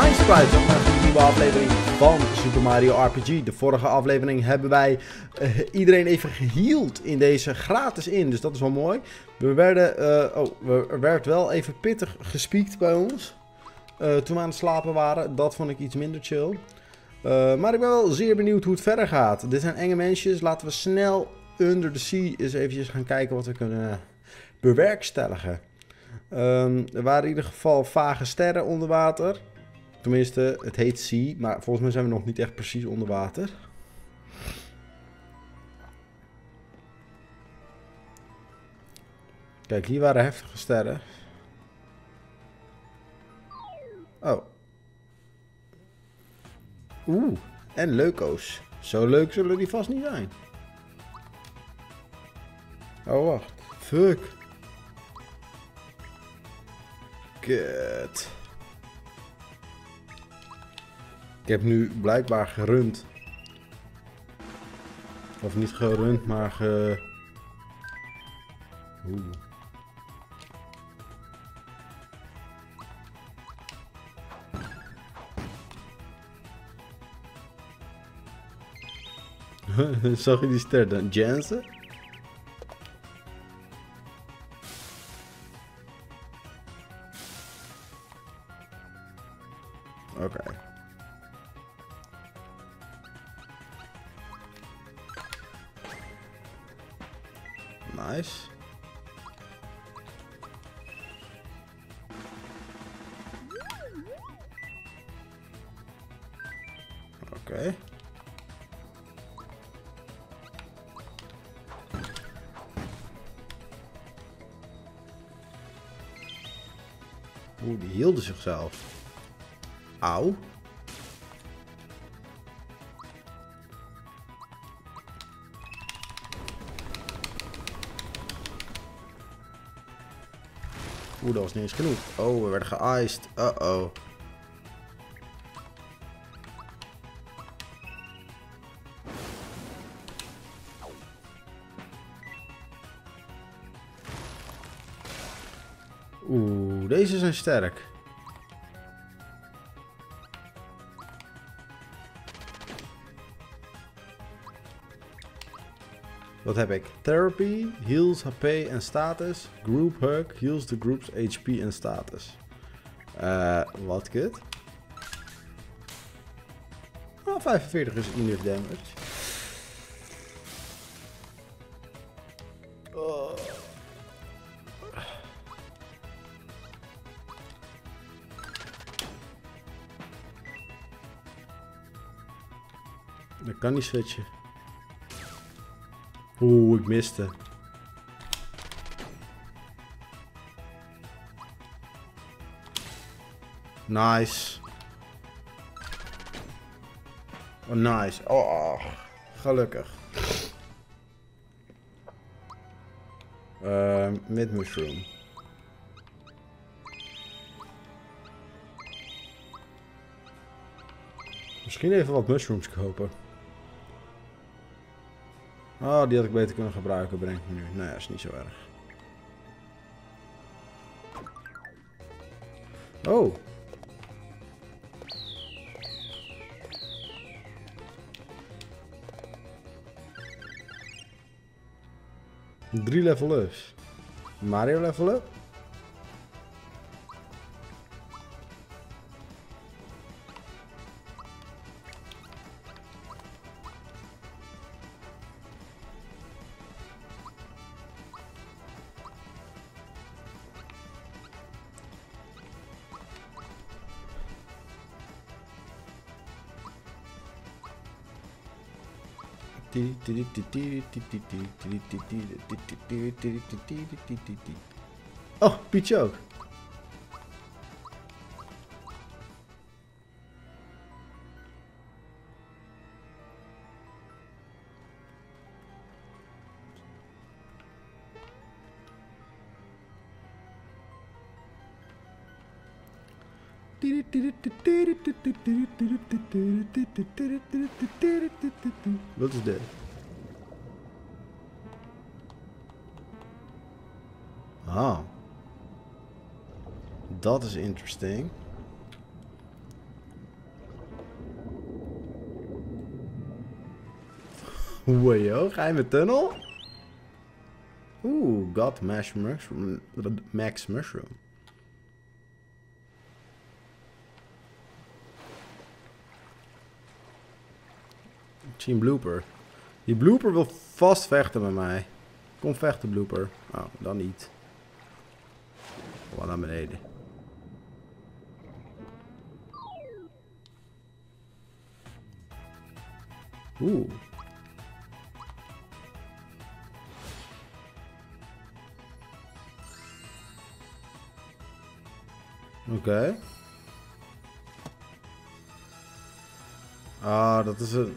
Nice Price, op naar een nieuwe aflevering van Super Mario RPG. De vorige aflevering hebben wij eh, iedereen even geheeld in deze gratis in, dus dat is wel mooi. We werden, eh, oh, er werd wel even pittig gespiekt bij ons eh, toen we aan het slapen waren. Dat vond ik iets minder chill. Maar ik ben wel zeer benieuwd hoe het verder gaat. Dit zijn enge mensjes, laten we snel under the sea eens eventjes gaan kijken wat we kunnen bewerkstelligen. Ehm, er waren in ieder geval vage sterren onder water. Tenminste, het heet Sea, maar volgens mij zijn we nog niet echt precies onder water. Kijk, hier waren heftige sterren. Oh. Oeh, en leuko's. Zo leuk zullen die vast niet zijn. Oh, wacht. Fuck. Kut. Heb nu blijkbaar gerund. Of niet gerund, maar ge... Zag je die ster dan? Jansen? Oké. Oeh, die hielden zichzelf. Auw. Oeh, dat was niet eens genoeg. Oh, we werden geiced. Uh-oh. Zijn sterk. Wat heb ik? Therapy, heals HP en status. Group Hug, heals the group's HP en status. Eh, wat kut. Oh, 45 is enough damage. Kan niet switchen. Oeh, ik miste. Nice. Oh, nice. Oh, gelukkig. Ehm mid mushroom. Misschien even wat mushrooms kopen. Oh, die had ik beter kunnen gebruiken, brengt me nu. Nee, dat is niet zo erg. Oh. Drie level ups. Mario level up? Oh, Peach ook. Wat is is interesting. Wajo, geheime tunnel? Oeh, God mash Mushroom. Max Mushroom. Team Blooper. Die Blooper wil vast vechten met mij. Kom vechten, Blooper. Oh, dan niet. Wat naar beneden. Oké. Ah, dat is een...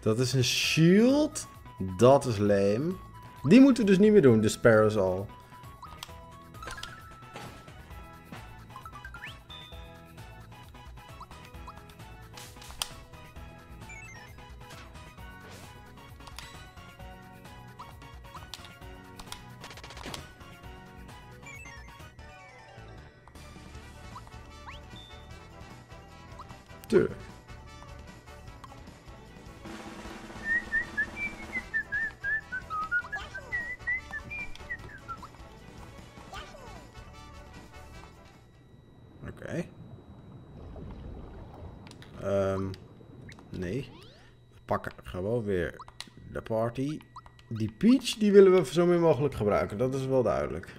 Dat is een shield. Dat is lame. Die moeten we dus niet meer doen, de Sparrows al. Oké. Ehm, nee. We pakken gewoon weer de party. Die Peach, die willen we zo min mogelijk gebruiken. Dat is wel duidelijk.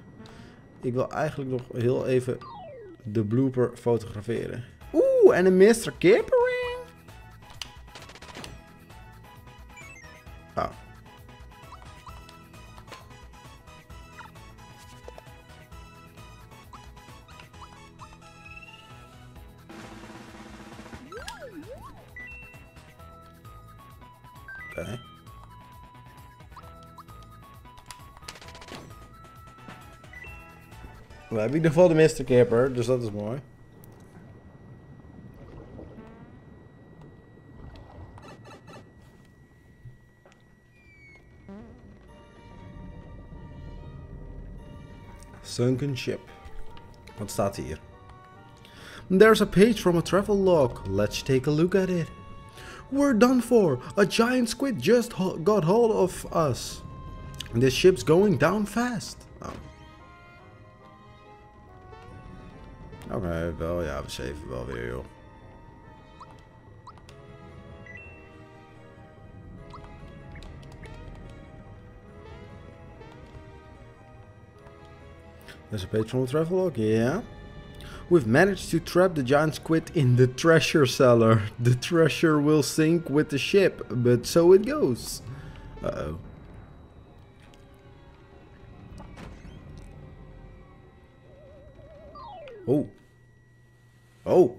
Ik wil eigenlijk nog heel even de blooper fotograferen. Oeh, en een Mr. Kippering. Oh. Oké. We hebben in ieder geval de Mr. Kipper, dus dat is mooi. Sunken ship. Wat staat hier? There's a page from a travel log. Let's take a look at it. We're done for. A giant squid just ho got hold of us. This ship's going down fast. Oh. Oké, wel ja, we saven wel weer joh. There's a the travelogue, yeah. We've managed to trap the giant squid in the treasure cellar. The treasure will sink with the ship, but so it goes. Uh-oh. Oh. Oh.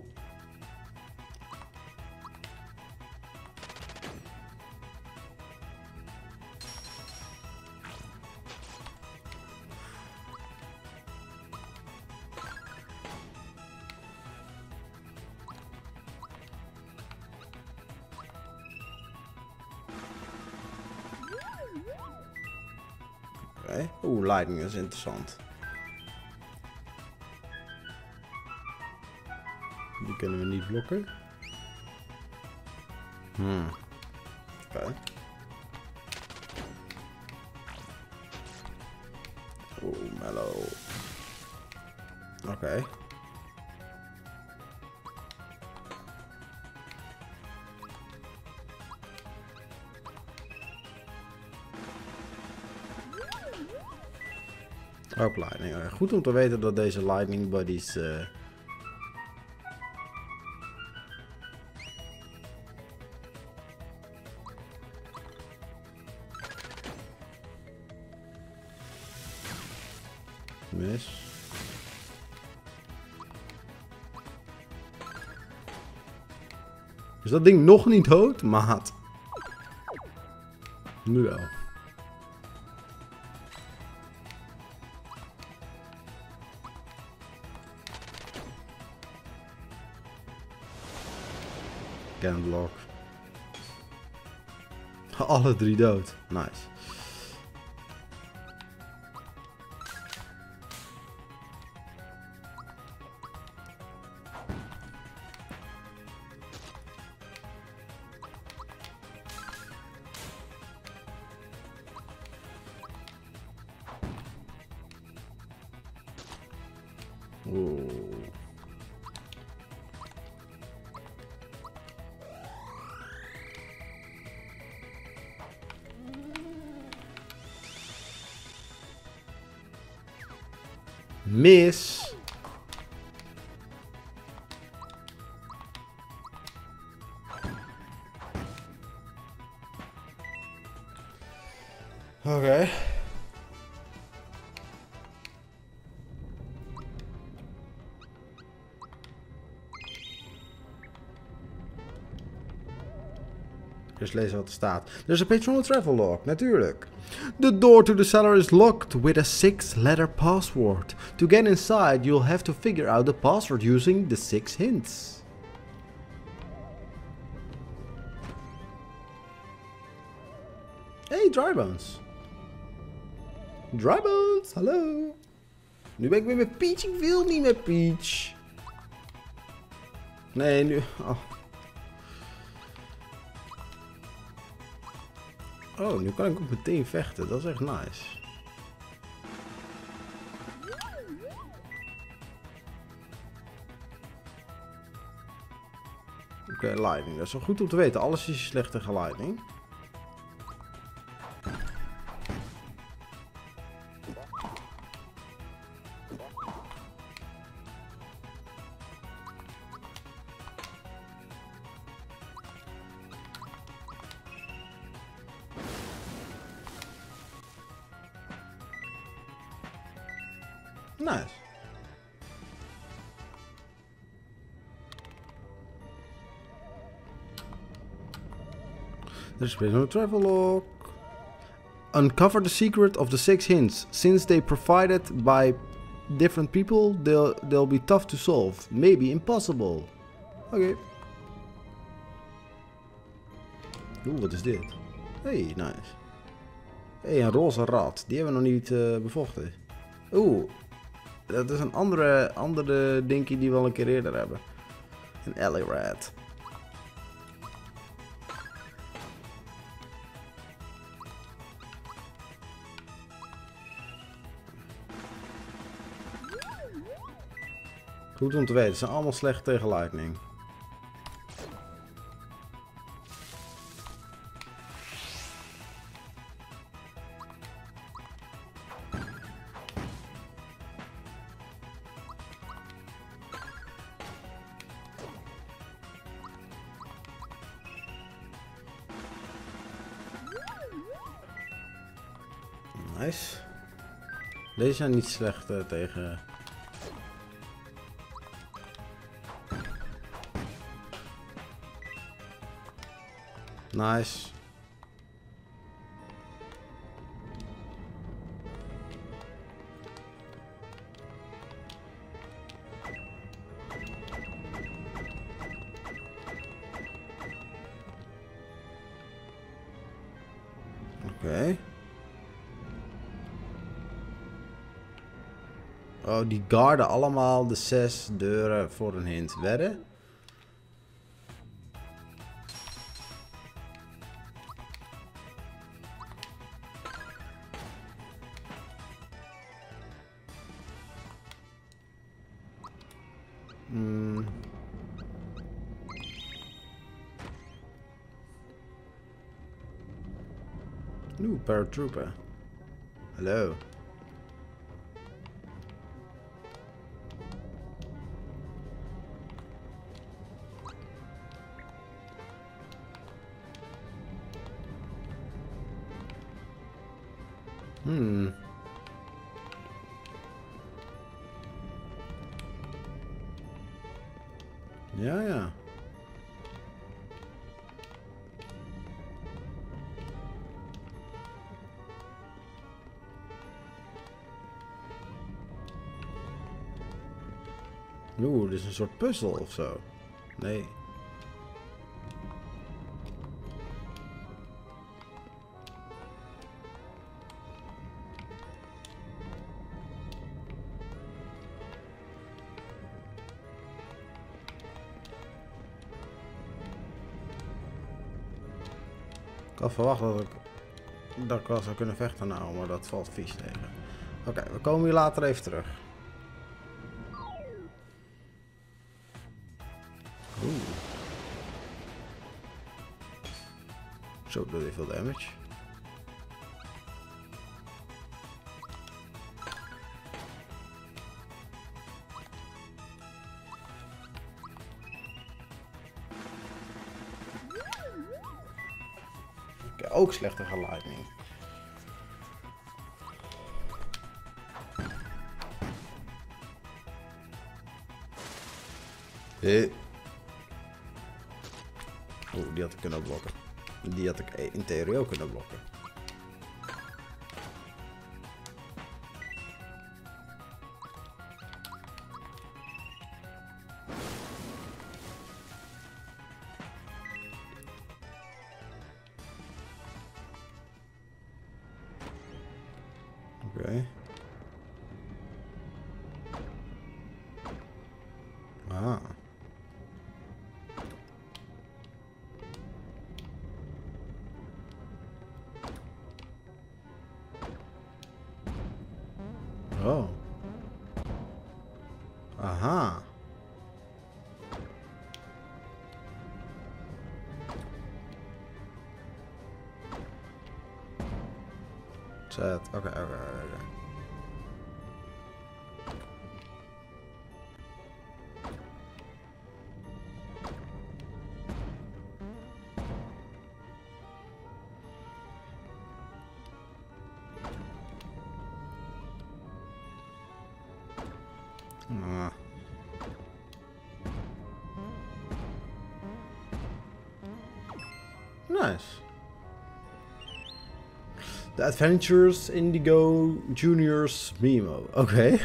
Oeh, lightning is interessant. Die kunnen we niet blokken. Hmm. Oké. Oeh, mellow. Oké. Ook lightning. Eh, Goed om te weten dat deze lightning buddies... eh, Mis. Is dat ding nog niet dood? Maat. Nu wel. Alle drie dood. Nice. Mis. Dus lezen wat er staat. There's a page on the travel log, natuurlijk. The door to the cellar is locked with a six-letter password. To get inside, you'll have to figure out the password using the six hints. Hey, Drybones. Drybones, hallo. Nu ben ik weer met Peach. Ik wil niet met Peach. Nee, nu... Oh. Oh, nu kan ik ook meteen vechten. Dat is echt nice. Oké, lightning. Dat is wel goed om te weten. Alles is slecht tegen lightning. Nice. There's been no travel log. Uncover the secret of the six hints. Since they provided by different people, they'll they'll be tough to solve. Maybe impossible. Okay. Oeh, wat is dit? Hey, nice. Hey, een roze rat. Die hebben we nog niet uh, bevochten. Oeh, dat is een andere, andere dinky die we al een keer eerder hebben. Een rat. Goed om te weten, ze zijn allemaal slecht tegen lightning. Deze zijn niet slecht uh, tegen... Nice. Okay. Oh, die guarden allemaal de zes deuren voor een hint. Wedden? Hmm. Oeh, paratrooper. Hallo. Hmm. Ja, ja. Oeh, dit is een soort puzzel of zo. Nee. had verwacht dat ik, dat ik wel zou kunnen vechten nou, maar dat valt vies tegen. Oké, we komen hier later even terug. Zo, doe je veel damage. Ook slechte lightning. Eh. Oeh, die had ik kunnen blokken. Die had ik in theorie ook kunnen blokken. Zet. Oké, oké, oké. Adventures Indigo Juniors Memo. Okay.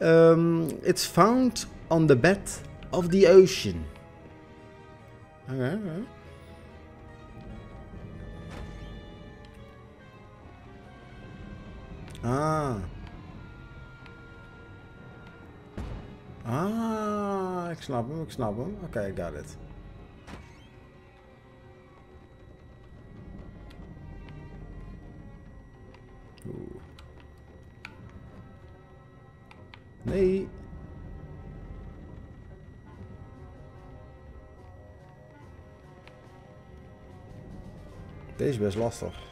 Um, it's found on the bed of the ocean. Okay, okay. Ah. Ah, ik snap hem, ik snap hem. Oké, okay, I got it. Nee. Deze is best lastig.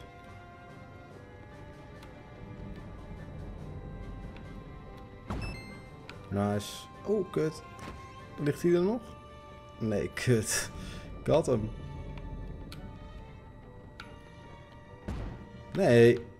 Nice. Oh, kut. Ligt hij er nog? Nee, kut. Ik had hem. Nee.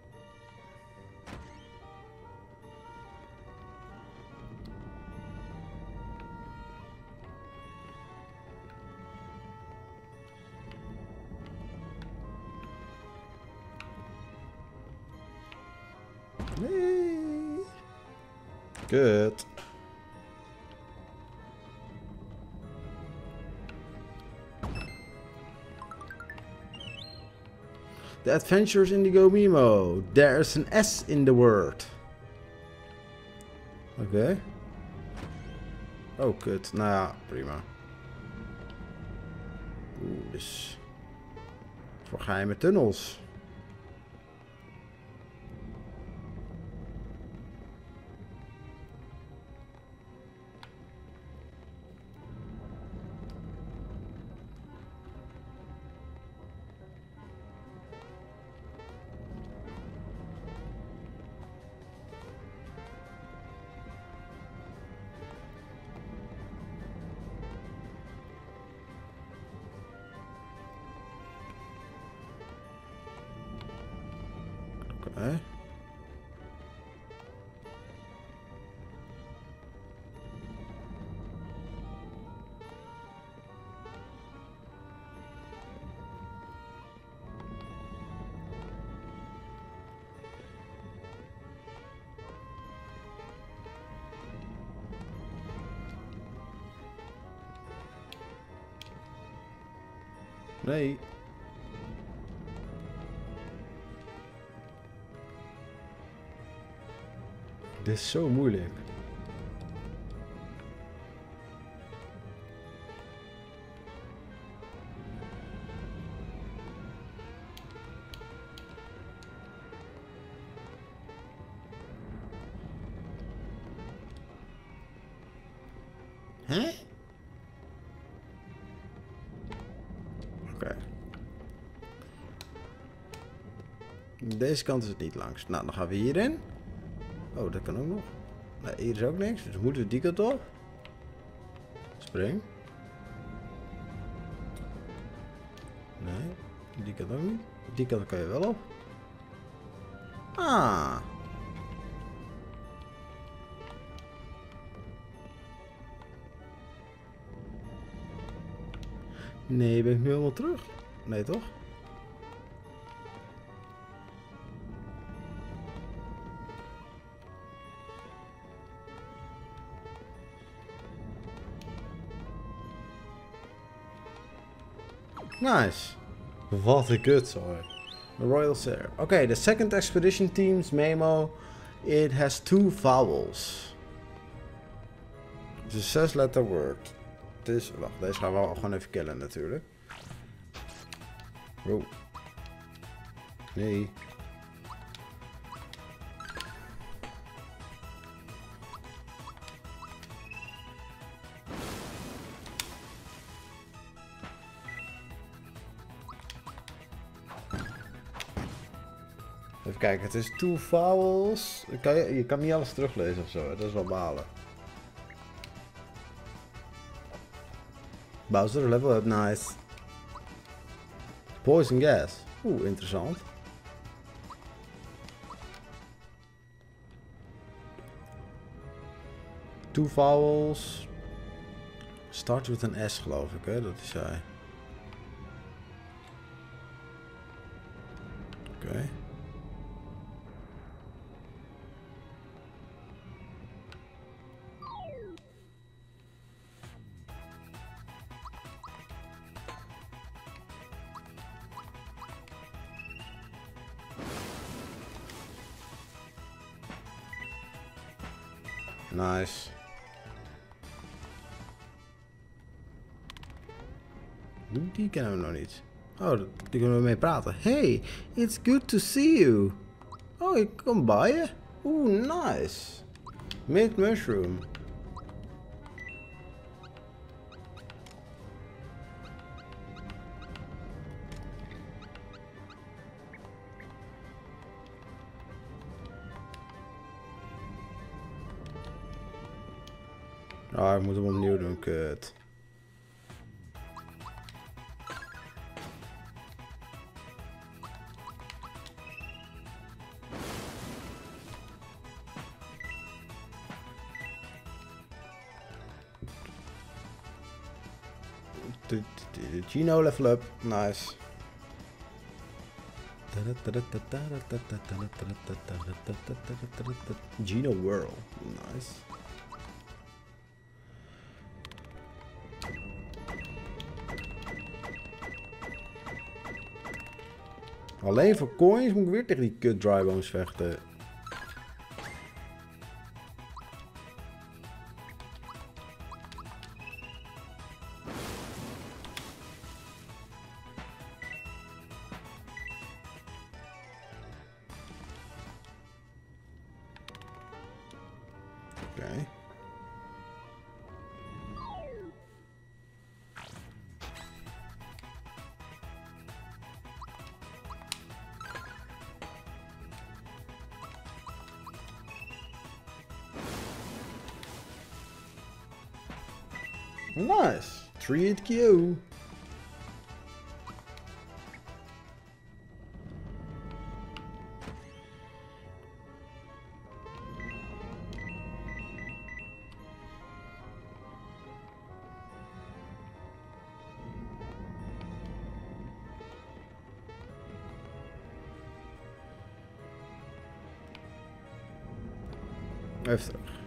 The Adventures Indigo Memo. There's an S in the word. Okay. Oh, kut. Nou ja, prima. Oeh, dus... Voor geheime tunnels. Okay. Nee. Dit is zo moeilijk. Hè? Oké. Deze kant is het niet langs. Nou, dan gaan we hierin. Oh, dat kan ook nog. Nee, hier is ook niks. Dus moeten we die kant op. Spring. Nee, die kant ook niet. Die kant kan je wel op. Ah. Nee, ben ik nu helemaal terug? Nee, toch? Nice. What een good sorry. The Royal Sair. Okay, the second expedition team's memo. It has two vowels. Is een zes letter word. Is... Wacht, deze gaan we gewoon even killen natuurlijk. Oh. Nee. Kijken, het is two vowels. Kan je, je kan niet alles teruglezen of zo, hè? dat is wel balen. Bowser, level up, nice. Poison gas. Oeh, interessant. Two vowels. Start with een S geloof ik, hè? Dat is hij. Kennen we nog niet. Oh, die kunnen we mee praten. Hey, it's good to see you. Oh, ik kom bij je. Oeh, nice. Mint mushroom. Ah, ik moet hem opnieuw doen, kut. Gino level up, nice. Gino World, nice. Alleen voor coins moet ik weer tegen die kut drybones vechten. Nice. 3 Q. Even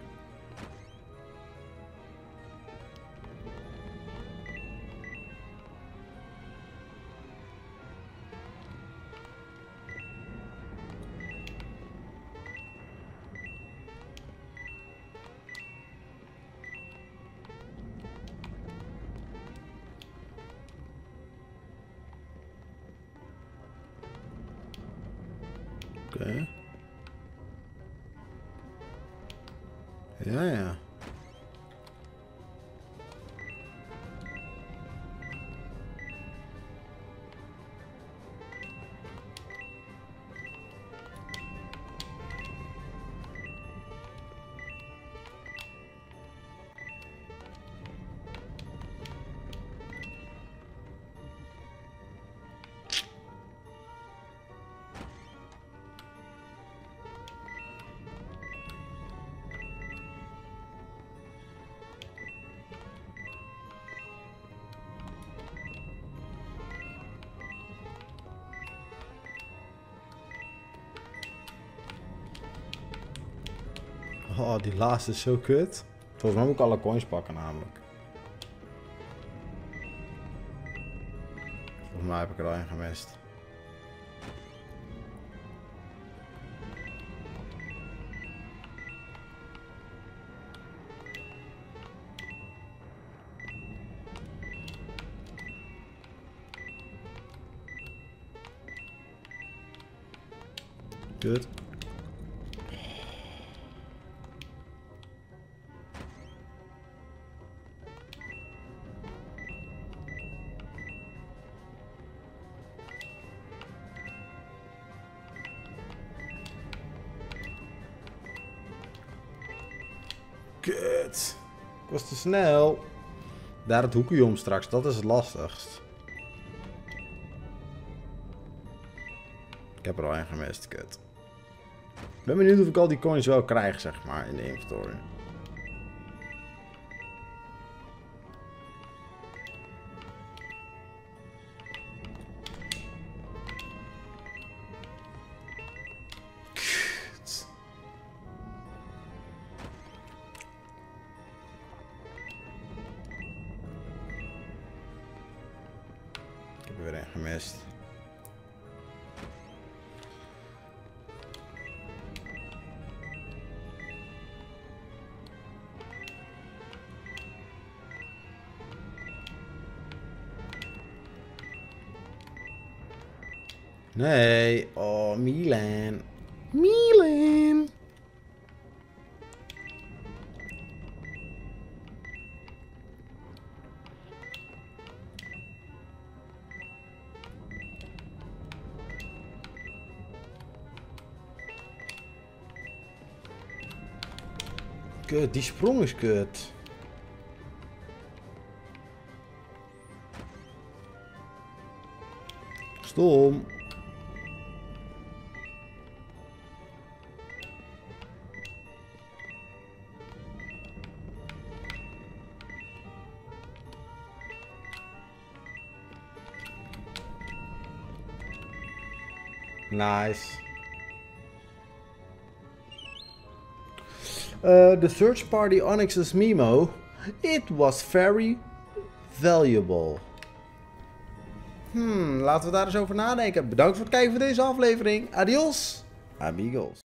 Oh, die laatste is zo kut. Volgens mij moet ik alle coins pakken namelijk. Volgens mij heb ik er al een gemist. Kut. Te snel. Daar het hoekje om straks, dat is het lastigst. Ik heb er al een gemist, kut. Ik ben benieuwd of ik al die coins wel krijg, zeg maar, in de inventory. Heb er weer een gemist. Nee, oh Milan. Milan. Die sprong is kut. Stom. Nice. Uh, the search party Onyx's Memo. It was very valuable. Hmm, laten we daar eens over nadenken. Bedankt voor het kijken voor deze aflevering. Adios, amigos.